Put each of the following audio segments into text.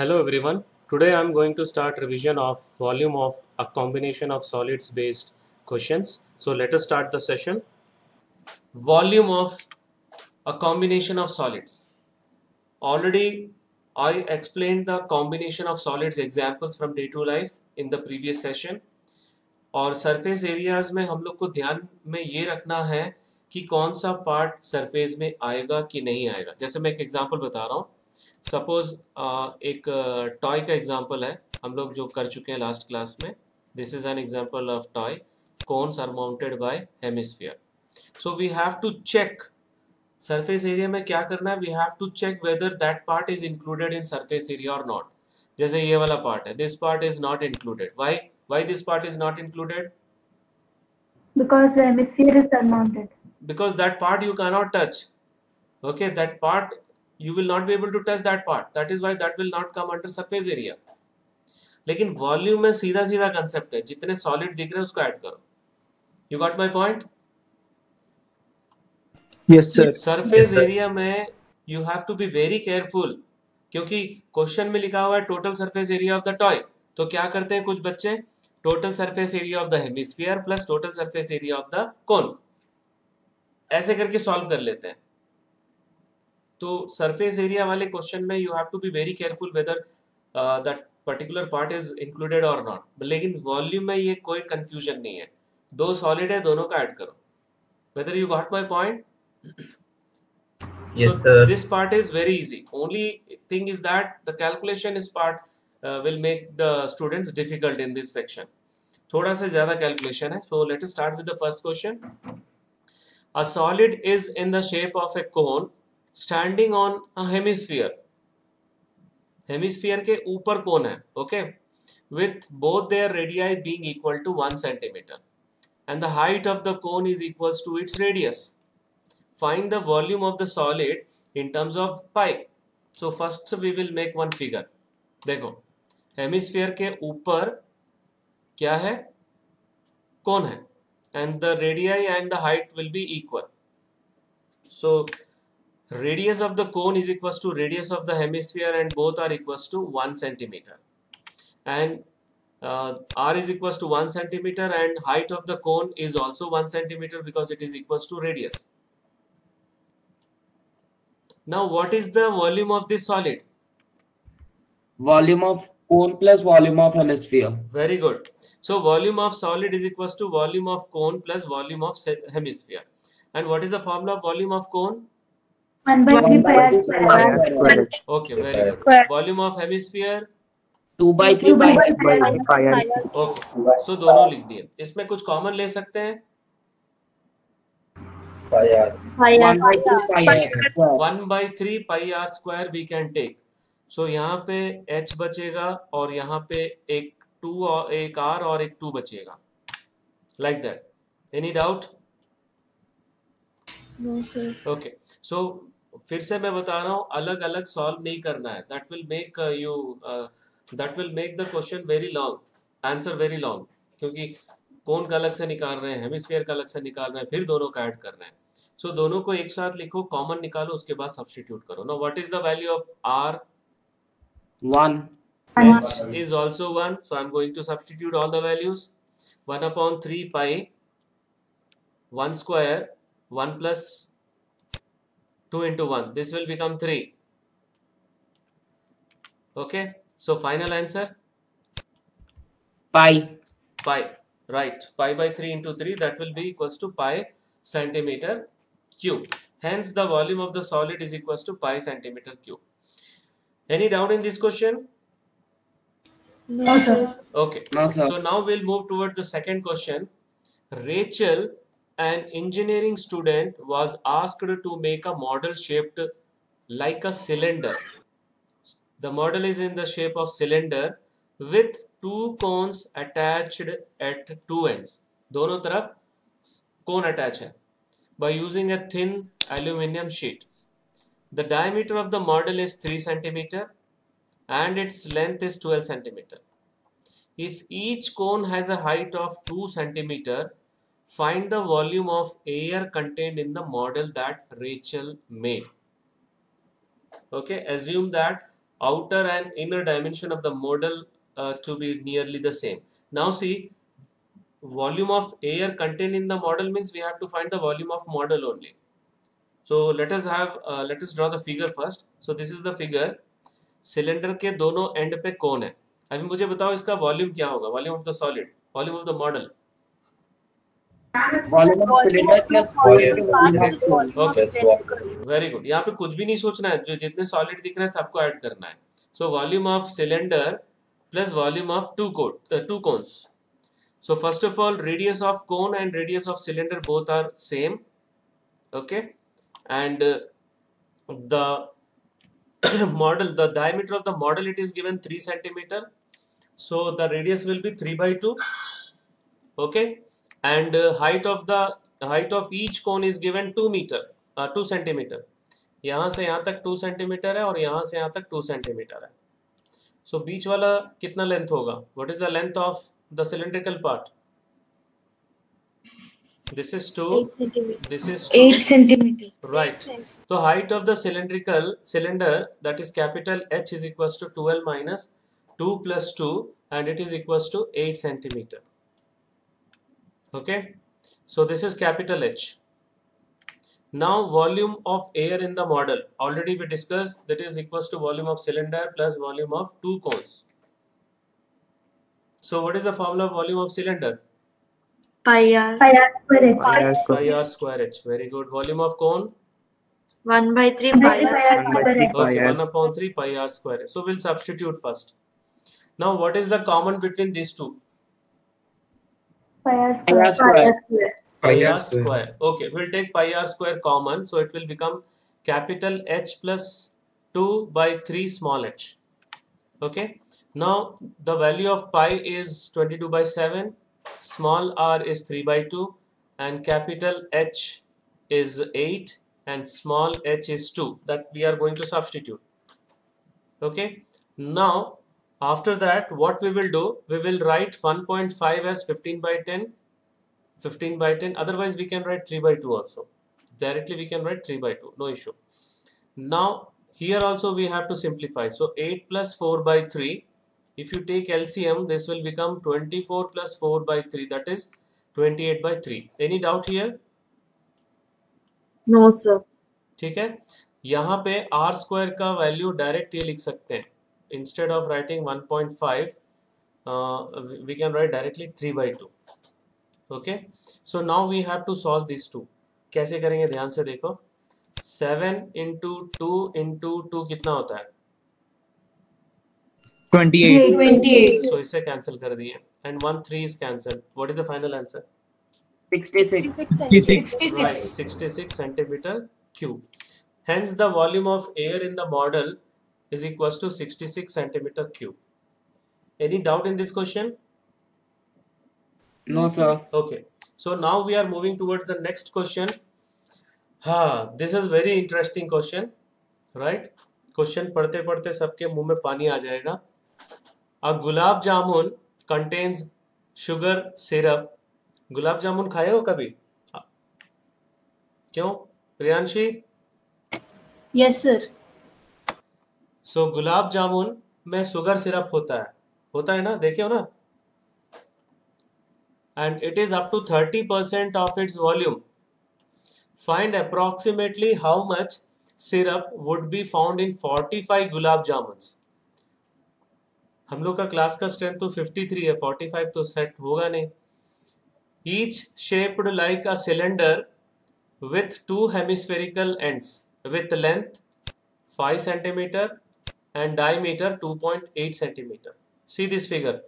Hello everyone. Today I'm going to start revision of volume of a combination of solids based questions. So let us start the session. Volume of a combination of solids. Already I explained the combination of solids examples from day to life in the previous session. और surface areas में हम लोग को ध्यान में ये रखना है कि कौन सा पार्ट सरफेस में आएगा कि नहीं आएगा जैसे मैं एक एग्जांपल बता रहा हूँ सपोज़ एक टॉय का एग्जांपल है। हम लोग जो कर चुके हैं लास्ट क्लास में this is an example of toy cones are mounted by hemisphere so we have to check surface area में क्या करना है। We have to check whether that part is included in surface area और not जैसे ये वाला part है। This part is not included why why this part is not included Because the hemisphere is surmounted. because that part you cannot touch. Okay? That part you will not be able to touch that part. That is why that will not come under surface area. लेकिन volume में सीधा सीधा concept है। जितने solid दिख रहे हैं उसको ऐड करो। You got my point yes sir. Surface area में you have to be very careful क्योंकि क्वेश्चन में लिखा हुआ है total surface area of the toy तो क्या करते हैं कुछ बच्चे? Total surface area of the hemisphere plus total surface area of the cone ऐसे करके सॉल्व कर लेते हैं। तो सरफेस एरिया वाले क्वेश्चन में you have to be very careful whether that particular part is included और नॉट लेकिन वॉल्यूम में ये कोई कंफ्यूजन नहीं है। दो सॉलिड है दोनों का ऐड करो। Whether you got my point this part is very easy only thing is that the calculation is part will make the students difficult in this section थोड़ा सा ज़्यादा कैलकुलेशन है। So let start with the first question a solid is in the shape of a cone standing on hemisphere hemisphere के ऊपर कौन है? Okay with both their radii being equal to one centimetre and the height of the cone is equal to its radius find the volume of the solid in terms of pipe so first we will make one figure देखो hemisphere के ऊपर क्या है? कौन है? And the radii and the height will be equal so radius of the cone is equals to radius of the hemisphere and both are equals to 1 centimeter. And uh, r is equals to 1 centimeter and height of the cone is also 1 centimeter because it is equals to radius. Now what is the volume of this solid? Volume of cone plus volume of hemisphere. Very good. So volume of solid is equals to volume of cone plus volume of hemisphere. And what is the formula of volume of cone 1 by 3 pi r square. okay very good. Square. volume of hemisphere? 2 by 3 by by 3 pi r okay. So दोनों लिख दिए। इसमें कुछ common ले सकते हैं? Pi r. 1 by 2 pi r. One by three pi R square we can take so यहाँ पे h बचेगा और यहाँ पे एक टू और एक r और एक टू बचेगा। Like that any doubt okay so फिर से मैं बता रहा हूँ अलग अलग सॉल्व नहीं करना है। That will make you that will make the question very long answer very long क्योंकि कौन का अलग से निकाल रहे हैं हेमिस्फीयर का अलग से निकाल रहे हैं फिर दोनों का ऐड कर रहे हैं। सो so, दोनों को एक साथ लिखो कॉमन निकालो उसके बाद सब्सटीट्यूट करो। No what is the value of R 1 h is also 1 so i'm going to substitute all the values. 1 upon 3 pi 1 square 1 plus 2 into 1 this will become 3 okay? So final answer? Pi. Pi. Right. Pi by 3 into 3 that will be equals to pi centimeter cube. Hence the volume of the solid is equals to pi centimeter cube. Any doubt in this question? No sir. Okay. No sir. So now we'll move toward the second question. Rachel, an engineering student, was asked to make a model shaped like a cylinder. The model is in the shape of cylinder with two cones attached at two ends. दोनों तरफ cone attach है by using a thin aluminum sheet. The diameter of the model is 3 centimeter and its length is 12 centimeter. If each cone has a height of 2 centimeter, find the volume of air contained in the model that Rachel made. Okay, assume that outer and inner dimension of the model uh, to be nearly the same now see volume of air contained in the model means we have to find the volume of model only so let us have uh, let us draw the figure first so this is the figure cylinder के दोनों and पे कौन है अभी मुझे बताओ इसका volume क्या होगा volume of the solid volume of the model Very good यहाँ पे कुछ भी नहीं सोचना है। जो जितने सॉलिड दिख रहे हैं सबको ऐड करना है। So volume of cylinder plus volume of two coat two cones so first of all radius of cone and radius of cylinder both are same okay and the model the diameter of the model it is given three centimetre so the radius will be three by two okay? and uh, height of the height of each cone is given 2 meter uh, 2 centimeter यहाँ से यहाँ तक 2 centimeter है और यहाँ से यहाँ तक 2 सेंटीमीटर है सो so, बीच वाला कितना लेंथ होगा what is the length of the cylindrical part this is 2 this is 2 8 centimeter. right so height of the cylindrical cylinder that is capital h is equals to 12 minus 2 plus 2 and it is equals to 8 centimeter okay so this is capital h now volume of air in the model already we discussed that is equals to volume of cylinder plus volume of two cones so what is the formula of volume of cylinder Pi r. Pi r square h. pi r square h very good volume of cone 1 by 3 One by pi three r. pi r square h. Okay, 1 upon 3 pi r square. So we'll substitute first. Now, what is the common between these two? Pi r Pi r square. square. Pi Pi r r square. square. Okay, we'll take pi r square common. So it will become capital H plus 2 by 3 small h. Okay. Now, the value of pi is 22 by 7. Small r is 3 by 2. And capital H is 8. And small h is 2. That we are going to substitute. okay now after that what we will do we will write 1.5 as 15 by 10 15 by 10 otherwise we can write 3 by 2 also directly we can write 3 by 2 no issue now here also we have to simplify so 8 plus 4 by 3 if you take LCM this will become 24 plus 4 by 3 that is 28 by 3 any doubt here No, sir. ठीक है यहाँ पे are square का value direct ये लिख सकते हैं instead of writing 1.5 we can write directly 3 by two okay so now we have to solve this two कैसे करेंगे? ध्यान से देखो. 7 इंटू टू इंटू टू कितना होता है? 28 28. सो इससे कैंसिल कर दिए. And one three is cancel what is the final answer 66. 66 right. 66 centimeter cube. Hence the volume of air in the model is equals to 66 centimeter cube any doubt in this question No, sir. okay so now we are moving towards the next question ha this is very interesting question right question पढ़ते पढ़ते सबके मुँह में पानी आ जाएगा a gulab jamun contains sugar syrup गुलाब जामुन खाए हो कभी क्यों Priyanshi Yes, sir. So gulab jamun में शुगर सिरप होता है होता है ना देखे हो ना and it is up to thirty percent of its volume find approximately how much syrup would be found in forty five gulab jamun हम लोग का क्लास का स्ट्रेंथ तो फिफ्टी थ्री है फोर्टी फाइव तो सेट होगा नहीं. Each shaped like a cylinder with two hemispherical ends. With length 5 centimeter and diameter 2.8 centimetre see this figure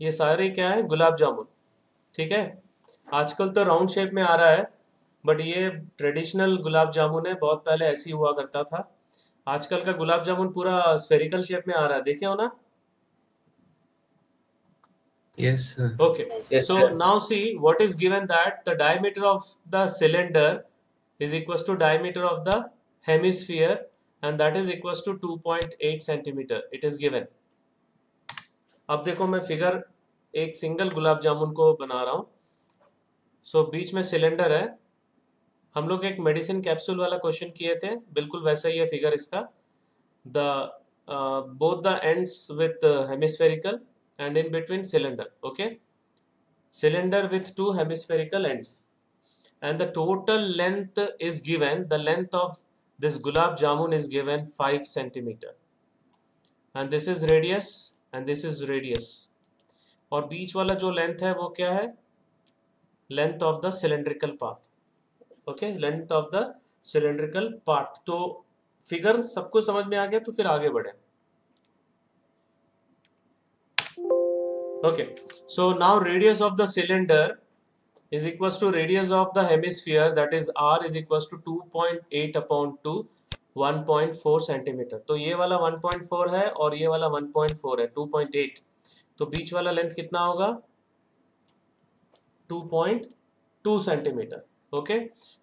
ये सारे क्या है? गुलाब जामुन। ठीक है? आजकल तो राउंड शेप में आ रहा है बट ये ट्रेडिशनल गुलाब जामुन है बहुत पहले ऐसी हुआ करता था। आजकल का गुलाब जामुन पूरा स्फेरिकल शेप में आ रहा है। देखे हो ना? Yes okay so now see what is given that the diameter of the cylinder is equal to diameter of the hemisphere and that is equals to 2.8 centimeter. It is given. अब देखो मैं फिगर एक single gulab jamun को बना रहा हूँ so so, बीच में सिलेंडर है हम लोग एक मेडिसिन कैप्सूल वाला क्वेश्चन किए थे बिल्कुल वैसा ही है फिगर इसका the uh, the ends with uh, hemispherical and in between cylinder okay cylinder with two hemispherical ends and the total length is given the length of this gulab jamun is given 5 centimeter and this is radius and this is radius और बीच वाला जो length है वो क्या है length of the cylindrical path okay length of the cylindrical part तो figure सबको समझ में आ गया तो फिर आगे बढ़े okay so now radius of the cylinder is equals to radius of the hemisphere, that is r is equals to 2.8 upon 2 1.4 centimetre तो ये वाला 1.4 है और ये वाला 1.4 है 2.8 तो बीच वाला लेंथ कितना होगा? 2.2 centimetre okay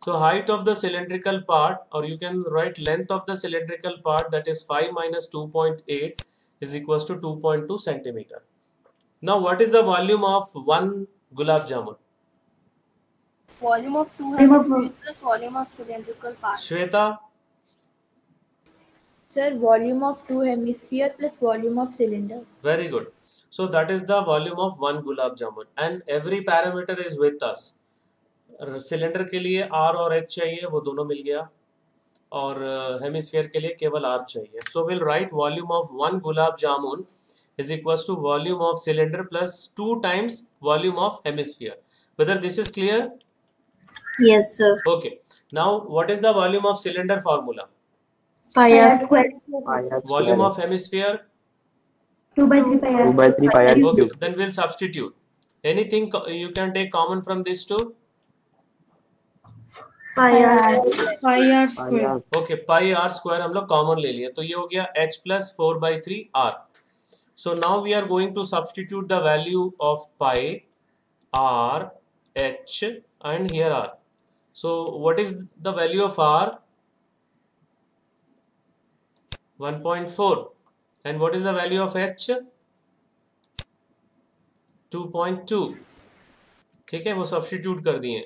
so height of the cylindrical part और you can write length of the cylindrical part that is 5 2.8 is equal to 2.2 centimetre now what is the volume of one gulab jamun Volume of two Volume of- plus volume of cylindrical part. shweta Sir, volume of two hemisphere plus volume of cylinder. very good so that is the volume of one gulab jamun and every parameter is with us cylinder के लिए r और h चाहिए वो दोनों मिल गया और hemisphere के लिए केवल आर चाहिए so will write volume of one gulab jamun is equals to volume of cylinder plus 2 times volume of hemisphere whether this is clear Yes, sir. okay now what is the volume of cylinder formula Pi r square. square. volume of hemisphere 2 by 3 pi r. 2 by 3 pi r okay then we'll substitute anything you can take common from these two Pi r square. Pi r Pi r okay pi R square हम लोग common ले लिए तो ये हो गया H plus four by three R so now we are going to substitute the value of pi R H and here R so what is the value of R 1.4 and what is the value of h? 2.2 ठीक है वो substitute कर दिए।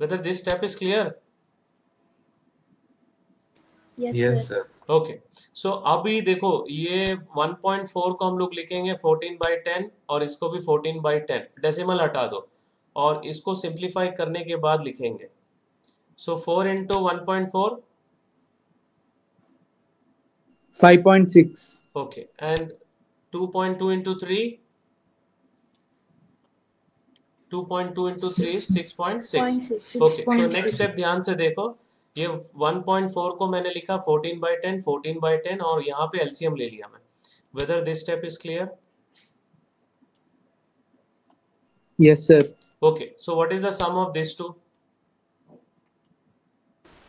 Whether this step is clear? Yes, Yes, sir. sir. Okay so अभी देखो ये 1.4 को हम लोग लिखेंगे 14 बाई 10 और इसको भी 14 बाई 10 डेसिमल हटा दो। और इसको सिंप्लीफाई करने के बाद लिखेंगे। So 4 into one point four 5.6 okay and 2.2 into three 2.2 into three six point six okay so next step ध्यान से देखो। ये 1.4 को मैंने लिखा 14 बाई 10 14 बाई 10 और यहाँ पे एलसीएम ले लिया मैं। Whether this step is clear yes sir. Okay, so what is the sum of these two?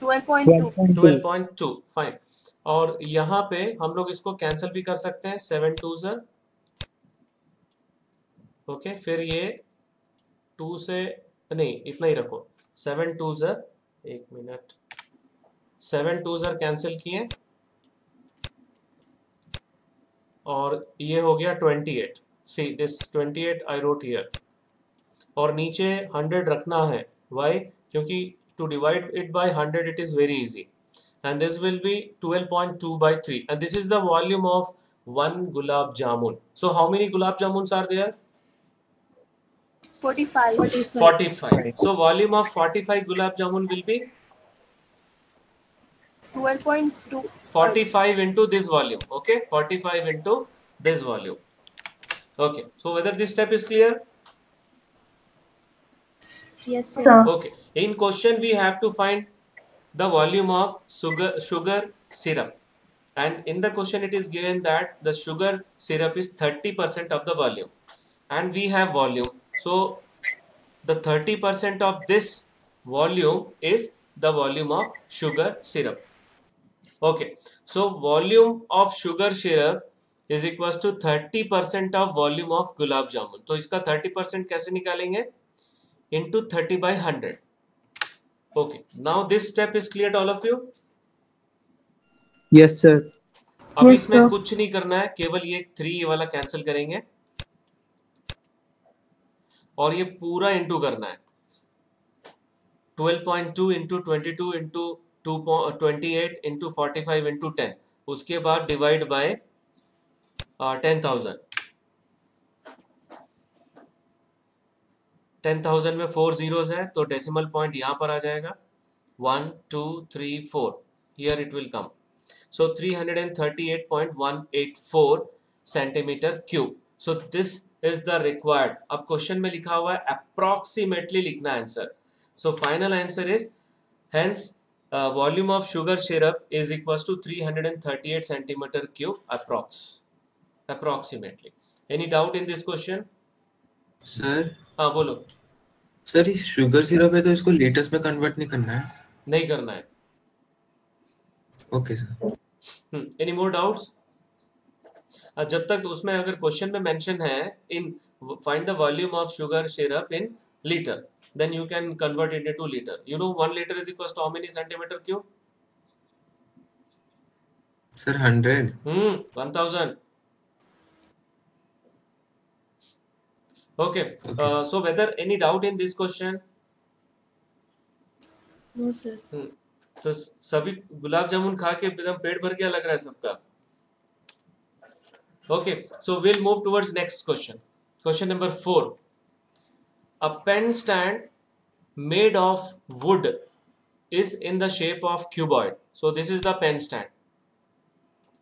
12.2. 12.2 12.2, fine. और यहाँ पे हम लोग इसको कैंसिल भी कर सकते हैं सेवन टू जर ओके फिर ये टू से नहीं इतना ही रखो. सेवन टू जर एक मिनट सेवन टू जर कैंसिल किए. और ये हो गया twenty eight see this twenty eight I wrote here और नीचे हंड्रेड रखना है. वाई क्योंकि to divide it by 100 it is very easy. And this will be 12.2 by 3 and this is the volume of one gulab jamun. So how many gulab jamuns are there? 45 45, so volume of 45 gulab jamun will be 12.2 45 into this volume. Okay? 45 into this volume. Okay. So whether this step is clear? Yes, sir. Sir. okay in question we have to find the volume of sugar sugar syrup and in the question it is given that the sugar syrup is 30% of the volume and we have volume so the 30% of this volume is the volume of sugar syrup okay so volume of sugar syrup is equals to 30% of volume of gulab jamun तो इसका 30% कैसे निकालेंगे into 30 by 100 okay now this step is clear to all of you? Yes sir. अब yes, इसमें sir. कुछ नहीं करना है केवल ये थ्री वाला कैंसिल करेंगे। और ये पूरा इंटू करना है। 12.2 इंटू 22 इंटू 28 इंटू 45 इंटू 10 उसके बाद डिवाइड बाय 10,000 टेन थाउज़ेंड में फोर जीरोज है तो डेसिमल पॉइंट यहाँ पर आ जाएगा। One two three four here it will come so three hundred and thirty eight point one eight four centimetre cube so this is the required अब question में लिखा हुआ है अप्रोक्सीमेटली लिखना answer so final answer is uh, volume of sugar syrup is equals to 338 centimeter cube approx. Approximately. Any doubt in this question? Sir हाँ बोलो। Sir इस sugar syrup है तो इसको लीटर्स में कन्वर्ट नहीं करना है? नहीं करना है। Okay sir any more doubts जब तक उसमें अगर क्वेश्चन में मेंशन है in find the volume of sugar syrup in liter then you can convert it into liter. You know 1 liter is equals to how many centimeter cube? Sir hundred Hmm, 1000. Okay. Okay. Uh, so whether any doubt in this question? No, sir. Hmm. तो सभी गुलाब जामुन खा के एकदम पेट भर गया लग रहा है सबका okay so will move towards next question question number four a pen stand made of wood is in the shape of cuboid so this is the pen stand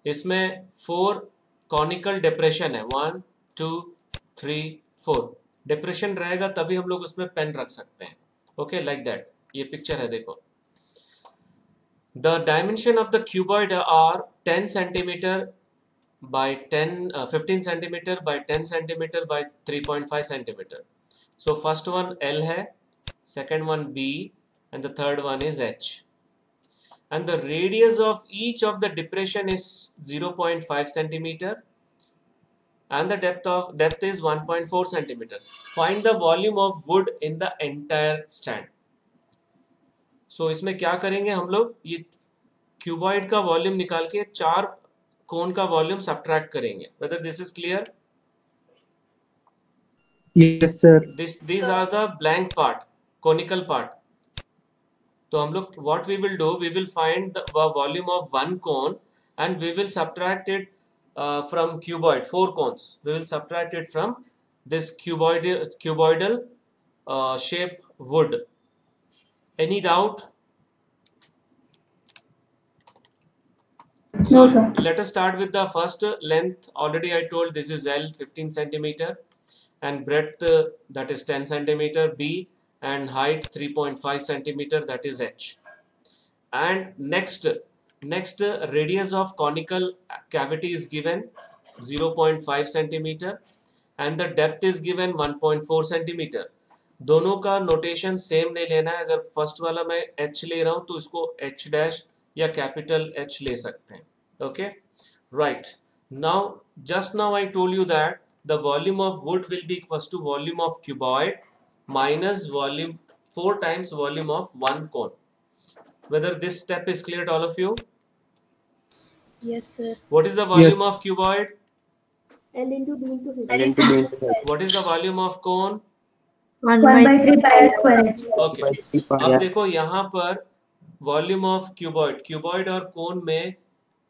इसमें फोर कॉनिकल डिप्रेशन है one two three four depression रहेगा तभी हम लोग उसमें pen रख सकते हैं। ओके लाइक दैट ये पिक्चर है, देखो। The dimension of the cuboid are 10 centimetre by 10 15 centimetre by 10 centimetre by 3.5 centimetre so first one L है second one B and the third one is H and the radius of each of the depression is 0.5 centimetre and the depth of depth is 1.4 centimeter find the volume of wood in the entire stand so इसमें क्या करेंगे हम लोग ये cuboid का volume निकाल के चार कोन का वॉल्यूम सब्ट्रैक्ट करेंगे whether this is clear Yes, sir. this these are the blank part conical part तो हम लोग what we will do we will find the volume of one cone and we will subtract it uh, from cuboid four cones we will subtract it from this cuboidal cuboidal uh, shape wood any doubt So No, let us start with the first length. Already I told this is L 15 centimeter and breadth uh, that is 10 centimeter B and height 3.5 centimeter that is H. And next, next uh, radius of conical cavity is given 0.5 cm and the depth is given 1.4 cm दोनों का notation same नहीं लेना है। अगर first वाला मैं H ले रहा हूँ तो इसको एच डैश या कैपिटल एच ले सकते हैं। Okay right now just now I told you that the volume of wood will be equal to volume of cuboid minus volume four times volume of one cone whether this step is clear all of you Yes, sir. what is the volume Yes. of cuboid L into B into H. L into B into H. what is the volume of cone One One by by three pi square. okay अब देखो यहाँ पर volume of cuboid cuboid और cone में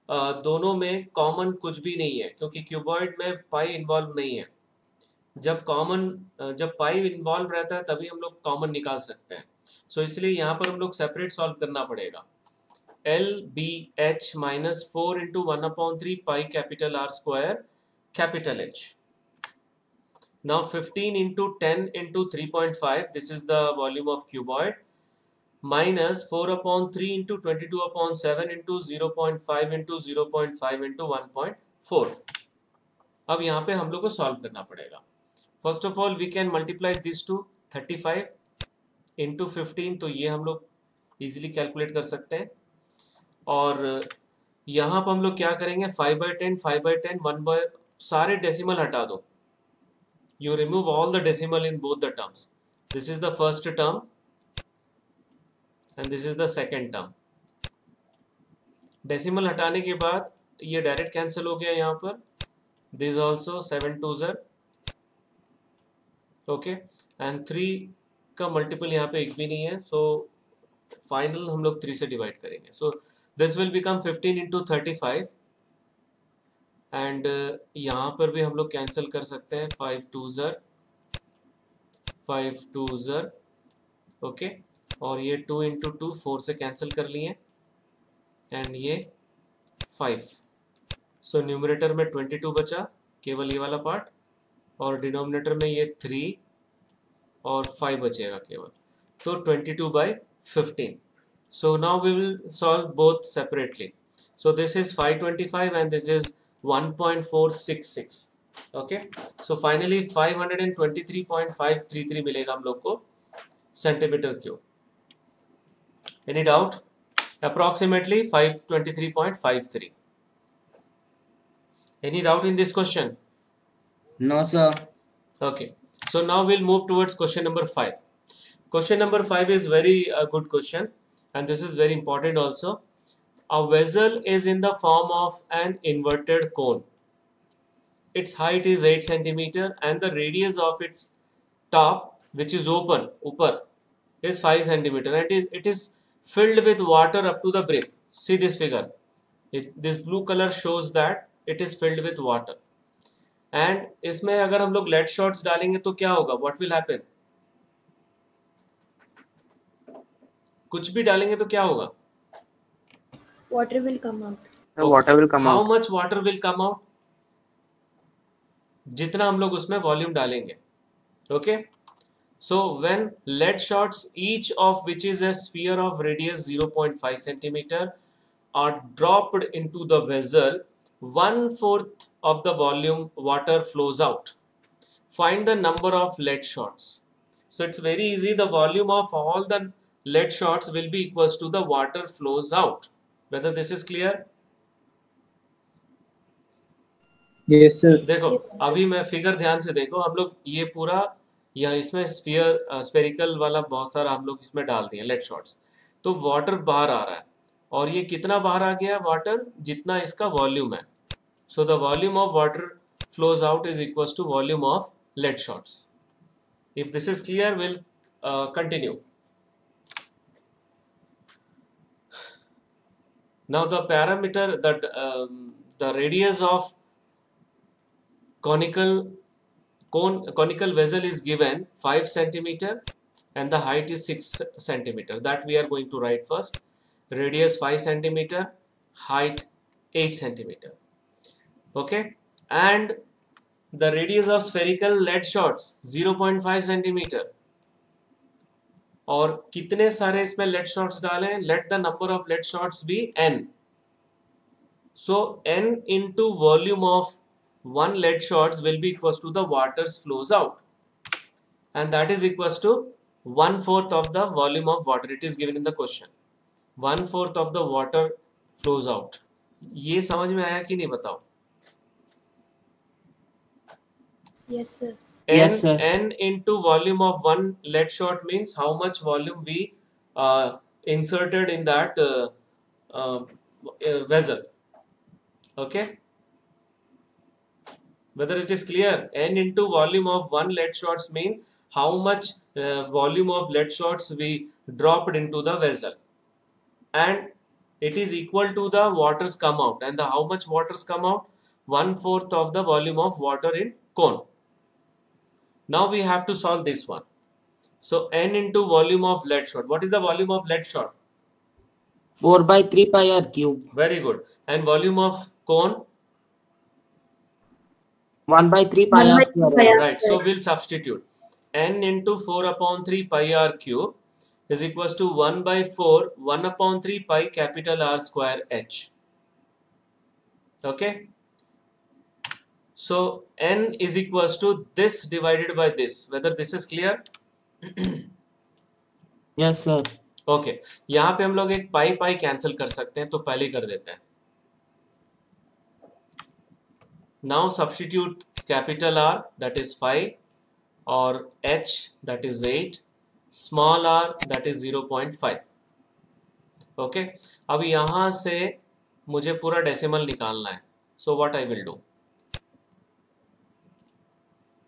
अ, दोनों में common कुछ भी नहीं है क्योंकि क्यूबॉइड में पाई इन्वॉल्व नहीं है जब कॉमन जब पाई इन्वॉल्व रहता है तभी हम लोग कॉमन निकाल सकते हैं सो so, इसलिए यहाँ पर हम लोग सेपरेट सॉल्व करना पड़ेगा L B H minus four into one upon three pi capital R square capital H now 15 into 10 into 3.5 this is the volume of cuboid, minus 4 upon 3 into 22 upon 7 into 0.5 into 0.5 into 1.4 अब यहाँ पे हम लोग को solve करना पड़ेगा। First of all we can multiply this to 35 into fifteen तो ये हम लोग इजिली कैलकुलेट कर सकते हैं। और यहाँ पर हम लोग क्या करेंगे? 5 by ten five by ten one by सारे डेसिमल हटा दो। You remove all the decimal in both the terms. This is the first term and this is the second term. Decimal हटाने के बाद ये डायरेक्ट कैंसिल हो गया यहाँ पर। दिस ऑल्सो सेवन टू जर ओके एंड थ्री का मल्टीपल यहाँ पे एक भी नहीं है सो so, फाइनल हम लोग थ्री से डिवाइड करेंगे। So this will become fifteen into thirty five and यहाँ पर भी हम लोग कैंसिल कर सकते हैं फाइव टू ज़र फाइव टू ज़र ओके और ये टू इंटू टू फोर से कैंसिल कर लिए एंड ये फाइव सो न्यूमरेटर में ट्वेंटी टू बचा, केवल ये वाला पार्ट और डिनोमिनेटर में ये थ्री और फाइव बचेगा केवल. तो twenty two by fifteen so now we will solve both separately so this is 525 and this is 1.466 okay so finally 523.533 मिलेगा हम लोग को centimetre cube any doubt approximately 523.53 any doubt in this question No, sir. okay so now we'll move towards question number 5 question number 5 is very uh, good question And this is very important also a vessel is in the form of an inverted cone its height is 8 centimeter and the radius of its top which is open upper is 5 centimeter and it is, it is filled with water up to the brim see this figure it, this blue color shows that it is filled with water and इसमें अगर हम लोग lead shots डालेंगे तो क्या होगा what will happen कुछ भी डालेंगे तो क्या होगा? Water will come out water will come out how much water will come out जितना हम लोग उसमें वॉल्यूम डालेंगे। Okay so when lead shots each of which is a sphere of radius 0.5 centimetre are dropped into the vessel 1/4 of the volume water flows out find the number of lead shots so it's very easy the volume of all the lead shots will be equals to the water flows out. Whether this is clear? Yes, sir. देखो अभी मैं figure ध्यान से देखो हम लोग ये पूरा या इसमें स्फीयर स्फेरिकल वाला बहुत सारा हम लोग इसमें डाल दिए लेट शॉट्स तो वाटर बाहर आ रहा है। और ये कितना बाहर आ गया वाटर जितना इसका वॉल्यूम है। So the volume of water flows out is equal to volume of lead shots if this is clear will continue now the parameter that um, the radius of conical cone conical vessel is given 5 centimeter and the height is 6 centimeter. That we are going to write first. Radius 5 centimeter height 8 centimeter. Okay? And the radius of spherical lead shots 0.5 centimeter और कितने सारे इसमें lead shots डाले? Let the number of lead shots be n so n into volume of one lead shots will be equal to the waters flows out and that is equal to one fourth of the volume of water it is given in the question one fourth of the water flows out ये समझ में आया कि नहीं बताओ? Yes sir n Yes, sir. n into volume of one lead shot means how much volume we uh, inserted in that uh, uh, uh, vessel. Okay? Whether it is clear? N into volume of one lead shots mean how much uh, volume of lead shots we dropped into the vessel. And it is equal to the waters come out. And the how much waters come out? One fourth of the volume of water in cone now we have to solve this one. So n into volume of lead shot. What is the volume of lead shot? 4 by 3 pi r cube. very good. And volume of cone? 1 by 3 pi One r by square. pi r. right. So we'll substitute. N into 4 upon 3 pi r cube is equals to 1 by 4 1 upon 3 pi capital r square h. Okay so n is equals to this divided by this. Whether this is clear? Yes, sir. Okay यहाँ पे हम लोग एक पाई pi cancel कर सकते हैं तो पहले कर देते हैं। Now substitute capital R that is five और H that is eight small R that is zero point five okay अब यहाँ से मुझे पूरा डेसिमल निकालना है। So what I will do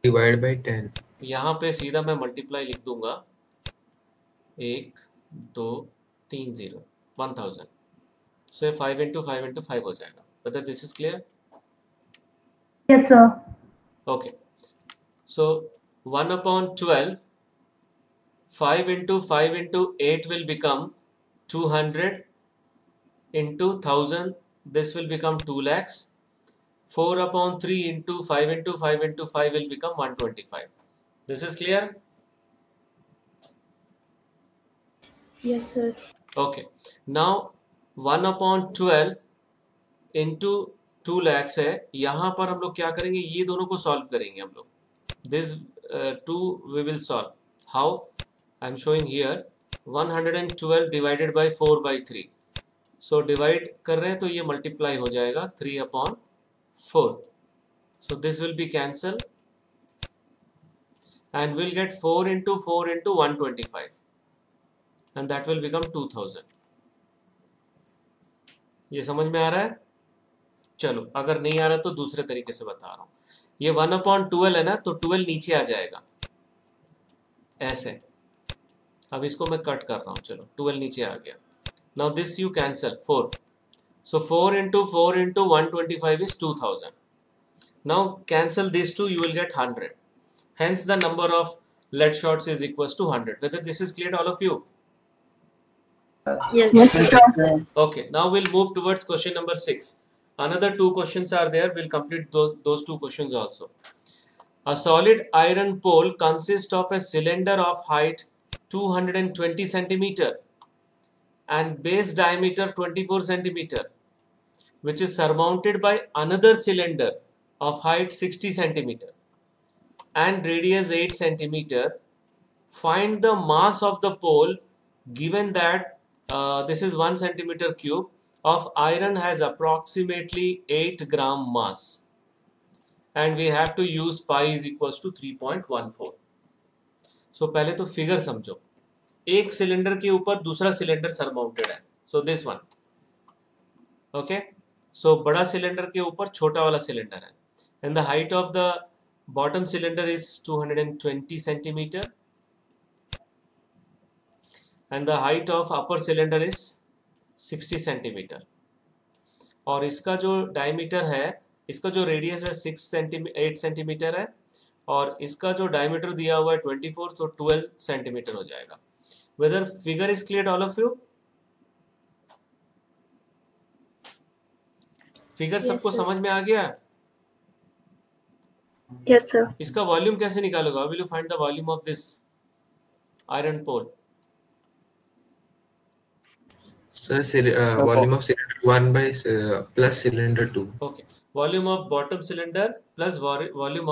divide by ten यहाँ पे सीधा मैं मल्टीप्लाई लिख दूँगा एक दो तीन ज़ीरो वन थाउज़ेंड सो ये five into five into five हो जाएगा whether this is clear Yes, sir. Okay. So 1 upon 12, 5 into 5 into 8 will become 200 into 1000. This will become 2 lakhs. 4 upon 3 into 5 into 5 into 5 will become 125. This is clear? Yes, sir. Okay. Now 1 upon 12 into 2 lakhs है यहाँ पर हम लोग क्या करेंगे ये दोनों को सॉल्व करेंगे हम लोग this too we will solve how I am showing here 112 divided by 4 by 3 so divide कर रहे हैं तो ये मल्टीप्लाई हो जाएगा 3 upon 4 so, this will be cancel and we'll get 4 into 4 into 125 and that will become 2000 ये समझ में आ रहा है? चलो, अगर नहीं आ रहा तो दूसरे तरीके से बता रहा हूँ। ये वन अपॉन ट्वेल्व है ना तो ट्वेल्व नीचे आ जाएगा। ऐसे। अब इसको मैं कट कर रहा हूँ, चलो ट्वेल्व नीचे आ गया। Now this you cancel four so 4 into 4 into 125 is 2000 now cancel these two you will get 100 hence the number of lead shots is equals to 100 whether this is clear to all of you Yes. Yes, sir. Okay, now we'll move towards question number six. Another two questions are there. We'll complete those, those two questions also. A solid iron pole consists of a cylinder of height 220 centimeter and base diameter 24 centimeter, which is surmounted by another cylinder of height 60 centimeter and radius 8 centimeter. Find the mass of the pole given that uh, this is 1 centimeter cube of iron has approximately 8 gram mass and we have to use pi is equals to 3.14 so पहले तो figure समझो एक cylinder के ऊपर दूसरा cylinder surmounted है so this one okay so बड़ा cylinder के ऊपर छोटा वाला सिलेंडर है। And the height of the bottom cylinder is 220 centimetre and the height of upper cylinder is 60 centimetre और इसका जो डायमीटर है, इसका जो रेडियस है 6 सेंटीमीटर 8 सेंटीमीटर है। और इसका जो डायमीटर दिया हुआ है 24 तो 12 सेंटीमीटर हो जाएगा। Whether figure is clear all of you figure yes, सबको समझ में आ गया? Yes, इसका वॉल्यूम कैसे निकालोगा? Will you find the volume of this iron pole of cylinder plus volume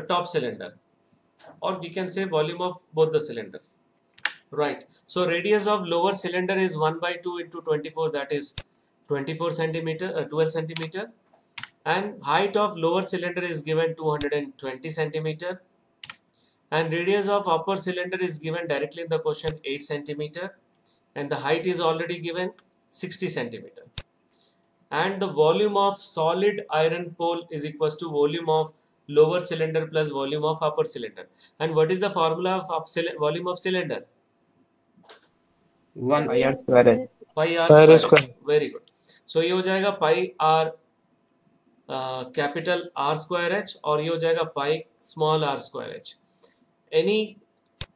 top cylinder और we can say right so radius of lower cylinder is one by two into twenty four that is 24 centimeter, uh, 12 centimeter. And height of lower cylinder is given 220 centimeter. And radius of upper cylinder is given directly in the question 8 centimeter. And the height is already given 60 centimeter and the volume of solid iron pole is equals to volume of lower cylinder plus volume of upper cylinder and what is the formula of up volume of cylinder One pi r square pi r Pi r square square. very good so ये हो जाएगा pi R capital R square H और ये हो जाएगा pi small R square H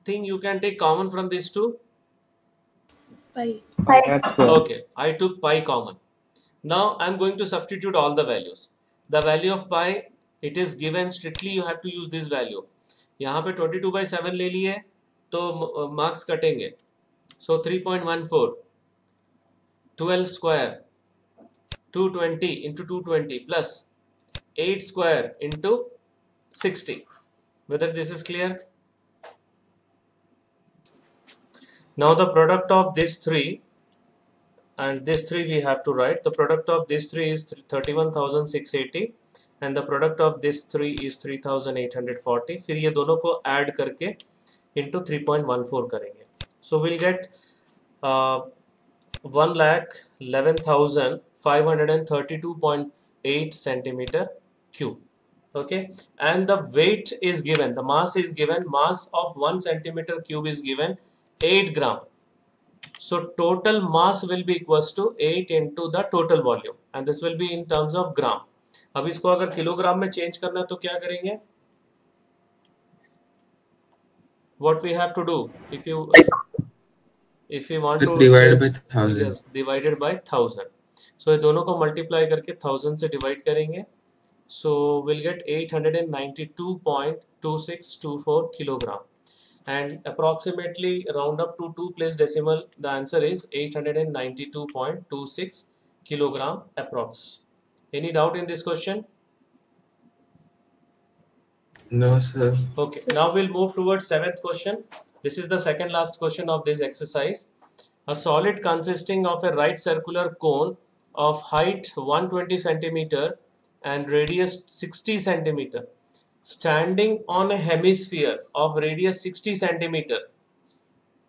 anything you can take common from this two okay I took pi common now I am going to substitute all the values the value of pi it is given strictly you have to use this value यहाँ पे twenty two by seven ले लिए तो marks कटेंगे. So three point one four twelve square 220 into 220 plus 8 square into 60 whether this is clear now the product of these three and this three we have to write the product of these three is 31680 and the product of this three is 3840 फिर ये दोनों को add करके into 3.14 करेंगे so we'll get uh, 1 lakh 11,532.8 centimeter cube okay and the weight is given the mass is given mass of 1 centimeter cube is given 8 gram so total mass will be equals to 8 into the total volume and this will be in terms of gram अब इसको अगर kilogram में change करना है तो क्या करेंगे what we have to do if you if you want to Divided by change- thousand. yes, divided by thousand so ये दोनों को मल्टीप्लाई करके थाउज़ेंड से डिवाइड करेंगे so will get eight hundred and ninety two point two six two four kilogram and approximately round up to two place decimal the answer is eight hundred and ninety two point two six kilogram approx any doubt in this question No sir. Okay. Sir. Now we'll move towards seventh question. This is the second last question of this exercise. A solid consisting of a right circular cone of height 120 centimeter and radius 60 centimeter. Standing on a hemisphere of radius 60 centimeter.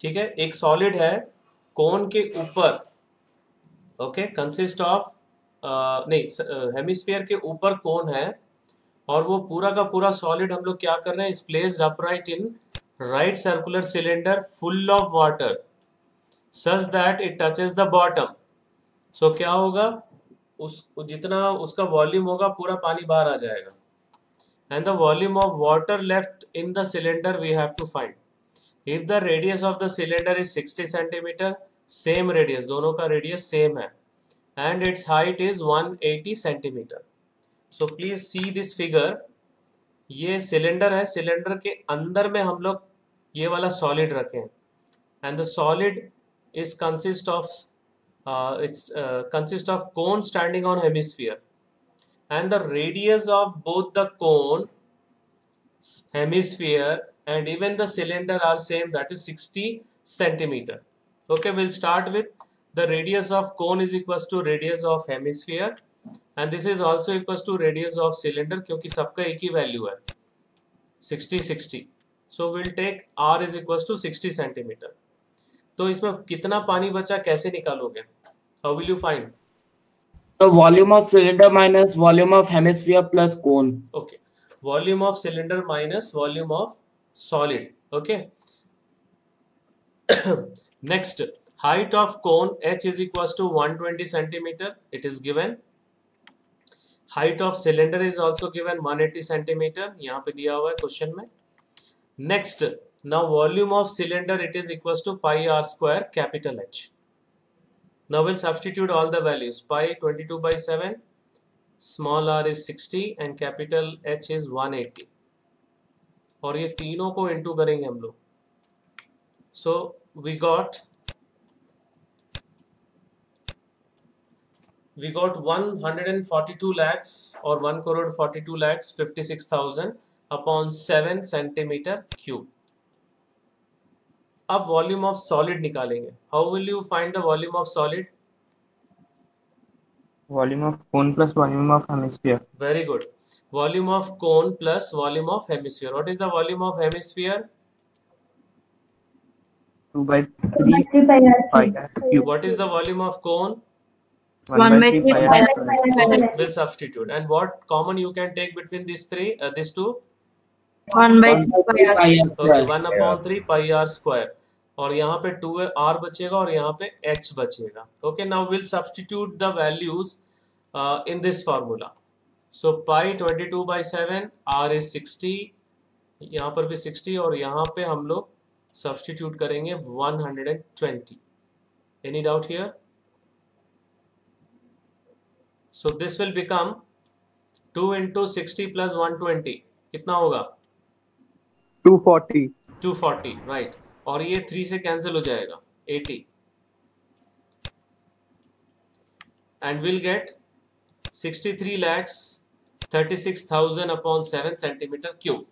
ठीक है? एक solid है cone के ऊपर okay consist of नहीं hemisphere के ऊपर cone है, और वो पूरा का पूरा सॉलिड हम लोग क्या कर रहे हैं? Is placed upright in right circular cylinder full of water such that it touches the bottom so क्या होगा? उस, जितना उसका वॉल्यूम होगा, पूरा पानी बाहर आ जाएगा। And the volume of water left in the cylinder we have to find if the radius of the cylinder is 60 centimetre same radius दोनों का रेडियस सेम है। And its height is 180 centimetre so please see this figure ये cylinder है cylinder के अंदर में हम लोग ये वाला सॉलिड रखें। And the solid is consist of its consist of cone standing on hemisphere and the radius of both the cone s- hemisphere and even the cylinder are same that is 60 centimeter okay we'll start with the radius of cone is equals to radius of hemisphere and this is also equals to radius of cylinder क्योंकि सबका एक ही value है 60 60 so we'll take r is equals to 60 centimeter तो इसमें कितना पानी बचा कैसे निकालोगे how will you find The volume of cylinder minus volume of hemisphere plus cone. okay volume of cylinder minus volume of solid okay next height of cone h is equals to 120 centimeter it is given height of cylinder is also given 180 centimeter यहाँ पे दिया हुआ है question में next now volume of cylinder it is equals to pi r square capital h now we'll substitute all the values pi 22 by 7 small r is 60 and capital H is 180 और ये तीनों को इंटू करेंगे हम लोग so we got we got 142 lakhs or 1 crore 42 lakhs 56000 upon 7 centimeter cube अब volume of solid निकालेंगे। How will you find the volume of solid volume of cone plus volume of hemisphere very good volume of cone plus volume of hemisphere what is the volume of hemisphere 2 by 3 pi R cube what is the volume of cone 1 by 3 pi R cube will substitute and what common you can take between this three this 2 1 by 3 pi r square. 1 upon 3 pi r square. और यहाँ पे two r बचेगा और यहाँ पे H बचेगा। Okay now will substitute the values in this formula so pi twenty two by seven R is sixty यहाँ पर भी सिक्सटी और यहाँ पे हम लोग सब्सटीट्यूट करेंगे one hundred and twenty any doubt here so this will become two into sixty plus one twenty कितना होगा? Two forty two forty right और ये थ्री से कैंसिल हो जाएगा eighty and will get sixty three lakhs thirty six thousand upon seven centimetre cube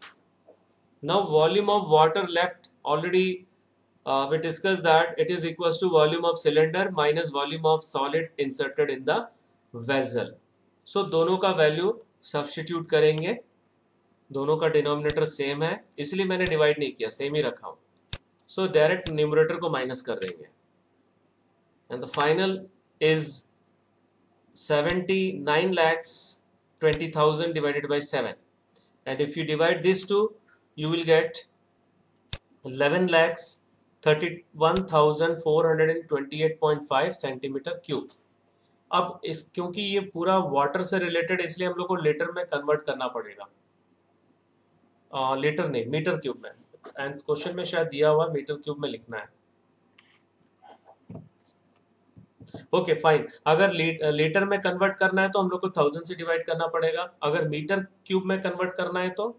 now volume of water left already we discuss that it is equal to volume of cylinder minus volume of solid inserted in the vessel so दोनों का value substitute करेंगे. दोनों का denominator same है, इसलिए मैंने divide नहीं किया सेम ही रखा हूँ. सो डायरेक्ट न्यूमरेटर को माइनस कर देंगे. And the final is 79 lakhs 20000 divided by 7 and if you divide these two, you will get 11 lakhs 31428.5 centimeter cube. अब इस, क्योंकि ये पूरा वाटर से रिलेटेड इसलिए हम लोग को लीटर में कन्वर्ट करना पड़ेगा. लीटर नहीं मीटर क्यूब में. एंड क्वेश्चन में शायद दिया हुआ मीटर क्यूब में लिखना है। ओके okay, फाइन अगर लीटर में कन्वर्ट करना है तो हम लोग को थाउज़ेंड से डिवाइड करना पड़ेगा। अगर मीटर क्यूब में कन्वर्ट करना है तो?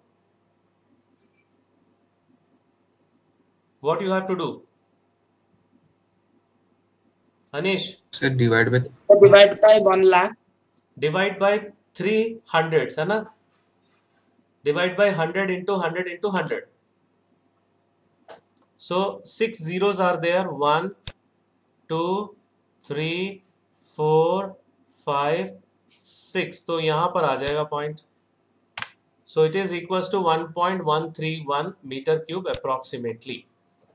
What you have to do? Anish? Sir divide by So divide by 1 lakh. divide by 3 है ना? Divide by 100 into 100 into 100 so six zeros are there one two three four five six तो यहाँ पर आ जाएगा point so it is equals to 1.131 meter cube approximately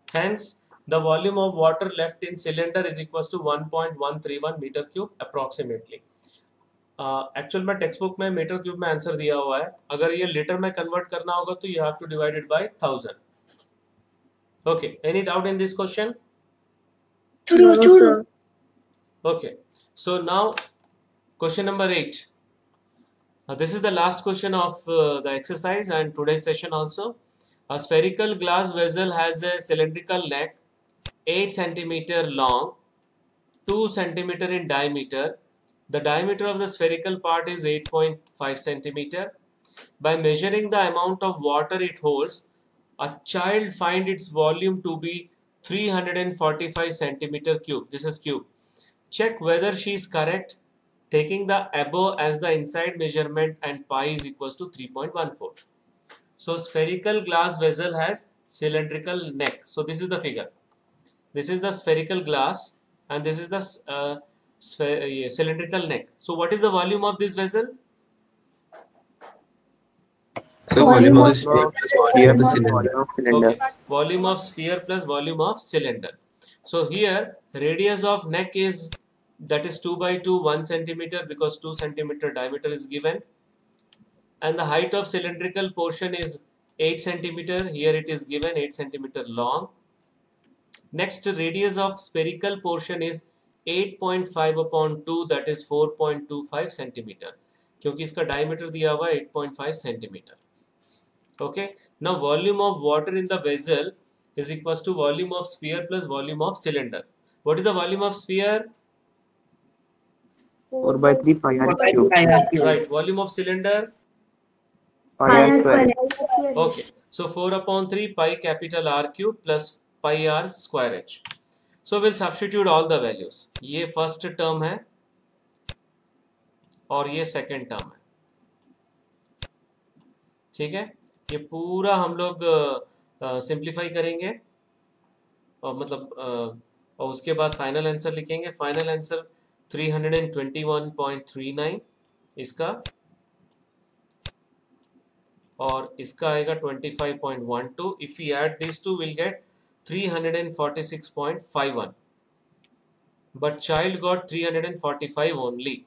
hence the volume of water left in cylinder is equals to 1.131 meter cube approximately actual uh, में text book में metre cube में answer दिया हुआ है अगर ये लीटर में convert करना होगा तो you have to divide it by thousand Okay, any doubt in this question? No, no, okay, so now question number 8. Now this is the last question of uh, the exercise and today's session also. A spherical glass vessel has a cylindrical neck 8 centimeter long, 2 centimeter in diameter. The diameter of the spherical part is 8.5 cm. By measuring the amount of water it holds, a child find its volume to be 345 centimeter cube. This is cube. Check whether she is correct. Taking the above as the inside measurement and pi is equals to 3.14 so spherical glass vessel has cylindrical neck. So this is the figure. This is the spherical glass and this is the uh, uh, cylindrical neck. So what is the volume of this vessel So volume of the sphere plus volume of the cylinder. of cylinder. okay volume of sphere plus volume of cylinder so here radius of neck is that is 2 by 2 1 centimeter because 2 centimeter diameter is given and the height of cylindrical portion is 8 centimeter here it is given 8 centimeter long next radius of spherical portion is 8.5 upon 2 that is 4.25 centimeter क्योंकि इसका diameter दिया हुआ है 8.5 centimeter Okay now volume of water in the vessel is equals to volume of sphere plus volume of cylinder what is the volume of sphere 4 by 3 pi r cube. 3 pi r cube. right volume of cylinder Pi r square. okay so 4 upon 3 pi capital r cube plus pi r square h so we'll substitute all the values ये first term है और ये second term है ठीक है ये पूरा हम लोग सिंप्लीफाई करेंगे। और मतलब और उसके बाद फाइनल आंसर लिखेंगे। फाइनल आंसर 321.39 इसका। और इसका आएगा 25.12 if you add this to will get 346.51 but child got 345 only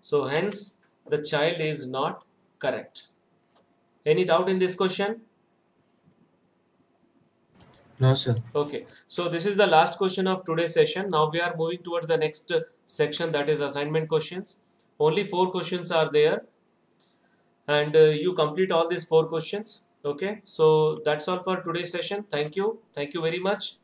so hence, the child is not correct any doubt in this question No, sir. Okay, so this is the last question of today's session. Now we are moving towards the next section that is assignment questions. Only four questions are there, and uh, you complete all these four questions. Okay, so that's all for today's session. Thank you. Thank you very much.